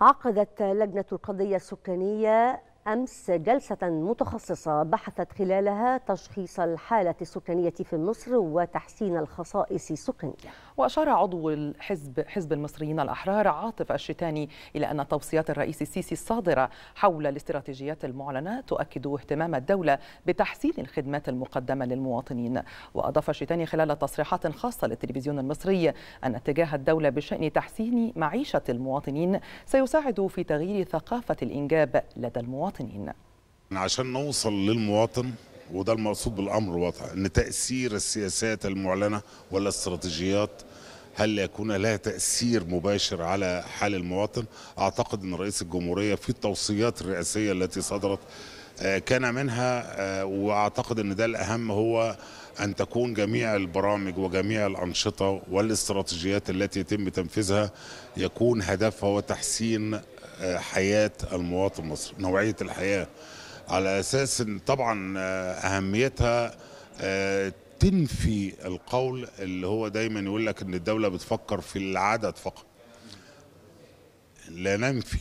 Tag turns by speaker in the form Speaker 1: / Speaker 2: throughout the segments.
Speaker 1: عقدت لجنة القضية السكانية أمس جلسة متخصصة بحثت خلالها تشخيص الحالة السكانية في مصر وتحسين الخصائص السكانية.
Speaker 2: وأشار عضو الحزب حزب المصريين الأحرار عاطف الشتاني إلى أن توصيات الرئيس السيسي الصادرة حول الاستراتيجيات المعلنة تؤكد اهتمام الدولة بتحسين الخدمات المقدمة للمواطنين. وأضاف الشتاني خلال تصريحات خاصة للتلفزيون المصري أن اتجاه الدولة بشأن تحسين معيشة المواطنين سيساعد في تغيير ثقافة الإنجاب لدى المواطنين.
Speaker 3: عشان نوصل للمواطن وده المقصود بالأمر الواضح إن تأثير السياسات المعلنة والاستراتيجيات هل يكون لها تأثير مباشر على حال المواطن؟ أعتقد إن رئيس الجمهورية في التوصيات الرئاسية التي صدرت كان منها وأعتقد إن ده الأهم هو أن تكون جميع البرامج وجميع الأنشطة والإستراتيجيات التي يتم تنفيذها يكون هدفها هو تحسين حياة المواطن المصري نوعية الحياة. على أساس إن طبعا أهميتها تنفي القول اللي هو دايما يقول لك إن الدولة بتفكر في العدد فقط. لا ننفي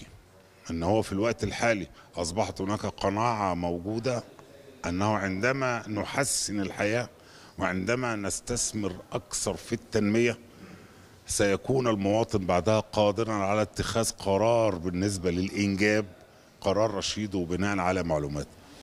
Speaker 3: إن هو في الوقت الحالي أصبحت هناك قناعة موجودة أنه عندما نحسن الحياة وعندما نستثمر أكثر في التنمية سيكون المواطن بعدها قادرا على اتخاذ قرار بالنسبة للإنجاب قرار رشيد وبناء على معلومات